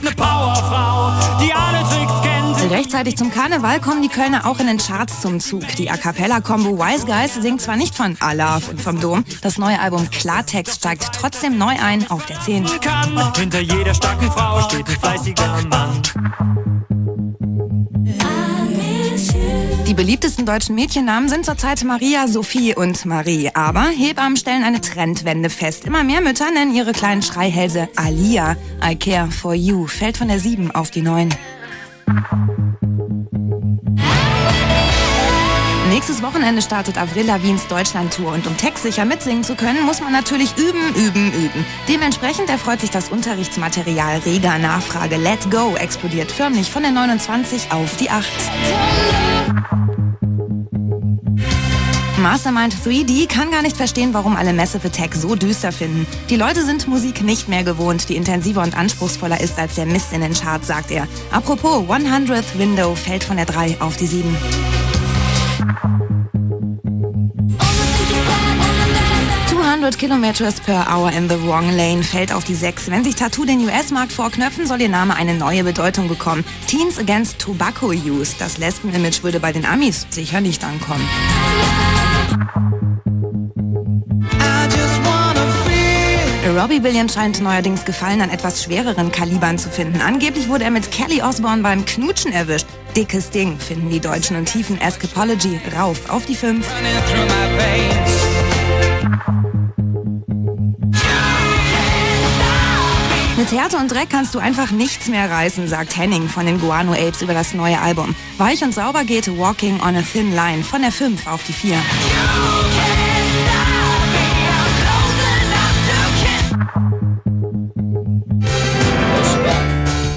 ist eine Powerfrau, die alle Tricks kennt. Rechtzeitig zum Karneval kommen die Kölner auch in den Charts zum Zug. Die A Cappella-Kombo Wise Guys singt zwar nicht von Alaf und vom Dom, das neue Album Klartext steigt trotzdem neu ein auf der 10. Hinter jeder starken Frau steht ein fleißiger Mann. Die beliebtesten deutschen Mädchennamen sind zurzeit Maria, Sophie und Marie. Aber Hebammen stellen eine Trendwende fest. Immer mehr Mütter nennen ihre kleinen Schreihälse Alia. I care for you fällt von der 7 auf die 9. Nächstes Wochenende startet Avril Lavins Deutschlandtour und um textsicher mitsingen zu können, muss man natürlich üben, üben, üben. Dementsprechend erfreut sich das Unterrichtsmaterial reger Nachfrage. Let Go explodiert förmlich von der 29 auf die 8. Mastermind 3D kann gar nicht verstehen, warum alle Massive Attack so düster finden. Die Leute sind Musik nicht mehr gewohnt, die intensiver und anspruchsvoller ist als der Mist in den Charts, sagt er. Apropos, 100th Window fällt von der 3 auf die 7. 200 Kilometers per hour in the wrong lane fällt auf die 6. Wenn sich Tattoo den US-Markt vorknöpfen, soll ihr Name eine neue Bedeutung bekommen. Teens Against Tobacco Use. Das Lesben-Image würde bei den Amis sicher nicht ankommen. Robbie Williams scheint neuerdings Gefallen an etwas schwereren Kalibern zu finden. Angeblich wurde er mit Kelly Osbourne beim Knutschen erwischt. Dickes Ding finden die Deutschen und tiefen Escapology rauf auf die 5. Mit Härte und Dreck kannst du einfach nichts mehr reißen, sagt Henning von den Guano Apes über das neue Album. Weich und sauber geht Walking on a Thin Line von der 5 auf die 4.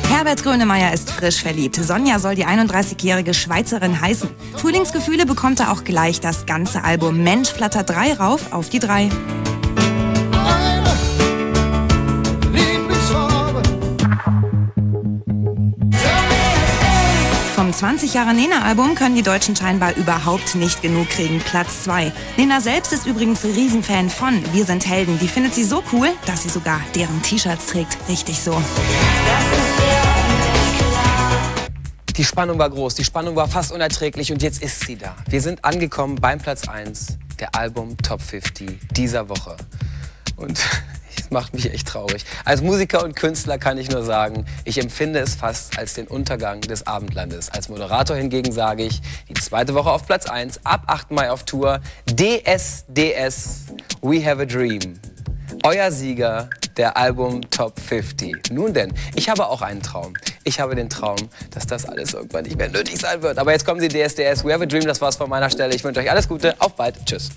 Herbert Grönemeyer ist frisch verliebt. Sonja soll die 31-jährige Schweizerin heißen. Frühlingsgefühle bekommt er auch gleich das ganze Album Mensch flattert 3 rauf auf die 3. 20 Jahre Nena-Album können die Deutschen scheinbar überhaupt nicht genug kriegen. Platz 2. Nena selbst ist übrigens Riesenfan von Wir sind Helden. Die findet sie so cool, dass sie sogar deren T-Shirts trägt. Richtig so. Die Spannung war groß, die Spannung war fast unerträglich und jetzt ist sie da. Wir sind angekommen beim Platz 1 der Album Top 50 dieser Woche. Und macht mich echt traurig. Als Musiker und Künstler kann ich nur sagen, ich empfinde es fast als den Untergang des Abendlandes. Als Moderator hingegen sage ich, die zweite Woche auf Platz 1, ab 8. Mai auf Tour, DSDS, We Have a Dream. Euer Sieger der Album Top 50. Nun denn, ich habe auch einen Traum. Ich habe den Traum, dass das alles irgendwann nicht mehr nötig sein wird. Aber jetzt kommen Sie DSDS, We Have a Dream, das war's von meiner Stelle. Ich wünsche euch alles Gute, auf bald, tschüss.